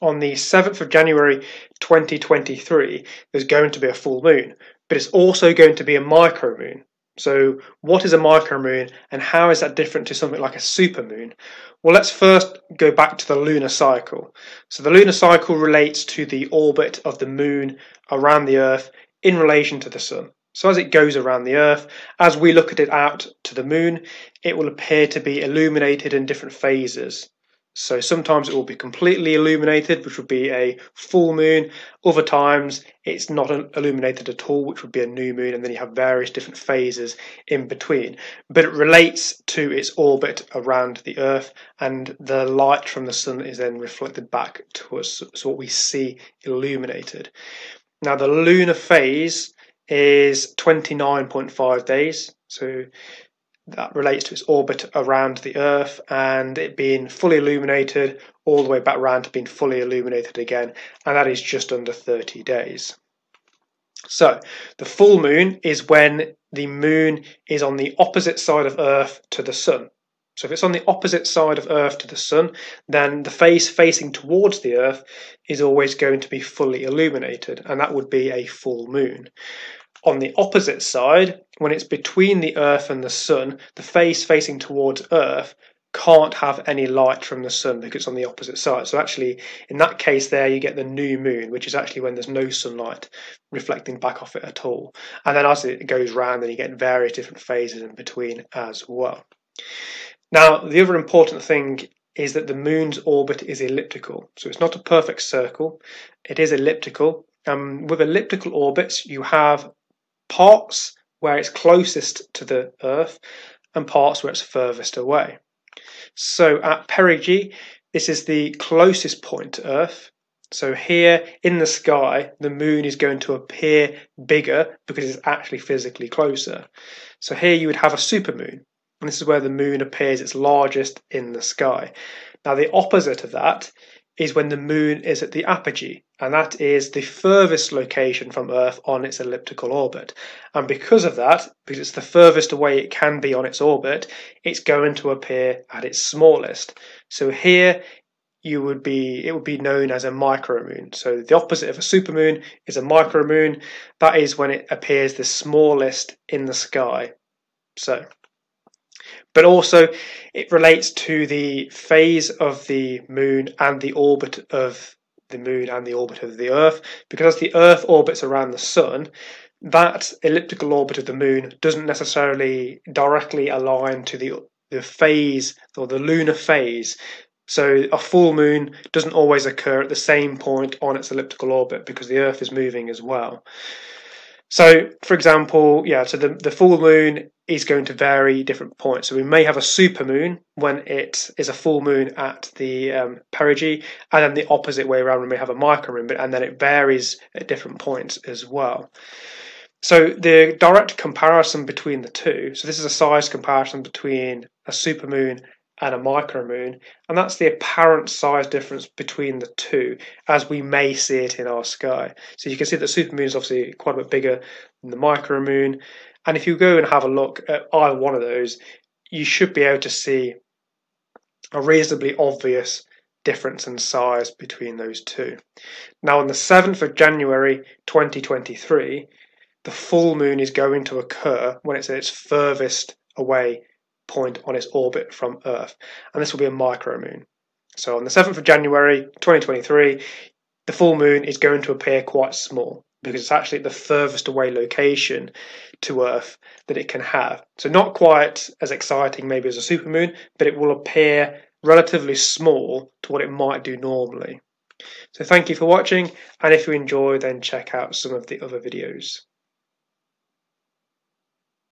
on the 7th of January 2023, there's going to be a full moon, but it's also going to be a micro moon. So, what is a micro moon and how is that different to something like a super moon? Well, let's first go back to the lunar cycle. So, the lunar cycle relates to the orbit of the moon around the Earth in relation to the sun. So, as it goes around the Earth, as we look at it out to the moon, it will appear to be illuminated in different phases. So sometimes it will be completely illuminated, which would be a full moon. Other times it's not illuminated at all, which would be a new moon. And then you have various different phases in between. But it relates to its orbit around the Earth, and the light from the sun is then reflected back to us. So what we see illuminated. Now the lunar phase is 29.5 days. So that relates to its orbit around the Earth and it being fully illuminated all the way back around to being fully illuminated again, and that is just under 30 days. So, the full moon is when the moon is on the opposite side of Earth to the sun. So, if it's on the opposite side of Earth to the sun, then the face facing towards the Earth is always going to be fully illuminated, and that would be a full moon. On the opposite side, when it's between the Earth and the Sun, the face facing towards Earth can't have any light from the sun because it's on the opposite side. So actually, in that case, there you get the new moon, which is actually when there's no sunlight reflecting back off it at all. And then as it goes round, then you get various different phases in between as well. Now, the other important thing is that the moon's orbit is elliptical. So it's not a perfect circle; it is elliptical. Um, with elliptical orbits, you have parts where it's closest to the Earth and parts where it's furthest away. So at perigee, this is the closest point to Earth. So here in the sky, the moon is going to appear bigger because it's actually physically closer. So here you would have a supermoon, and this is where the moon appears its largest in the sky. Now the opposite of that is when the moon is at the apogee, and that is the furthest location from Earth on its elliptical orbit. And because of that, because it's the furthest away it can be on its orbit, it's going to appear at its smallest. So here you would be it would be known as a micromoon. So the opposite of a supermoon is a micromoon. That is when it appears the smallest in the sky. So but also it relates to the phase of the moon and the orbit of the moon and the orbit of the earth. Because as the earth orbits around the sun that elliptical orbit of the moon doesn't necessarily directly align to the the phase or the lunar phase. So a full moon doesn't always occur at the same point on its elliptical orbit because the earth is moving as well so, for example, yeah, so the, the full moon is going to vary different points. So we may have a super moon when it is a full moon at the um, perigee, and then the opposite way around, when we have a micro moon, but, and then it varies at different points as well. So the direct comparison between the two, so this is a size comparison between a super moon and a micromoon, and that's the apparent size difference between the two as we may see it in our sky. So you can see that supermoon is obviously quite a bit bigger than the micromoon, and if you go and have a look at either one of those, you should be able to see a reasonably obvious difference in size between those two. Now, on the 7th of January 2023, the full moon is going to occur when it's at its furthest away point on its orbit from Earth, and this will be a micromoon. So on the 7th of January 2023, the full moon is going to appear quite small because it's actually the furthest away location to Earth that it can have. So not quite as exciting maybe as a supermoon, but it will appear relatively small to what it might do normally. So thank you for watching, and if you enjoy, then check out some of the other videos.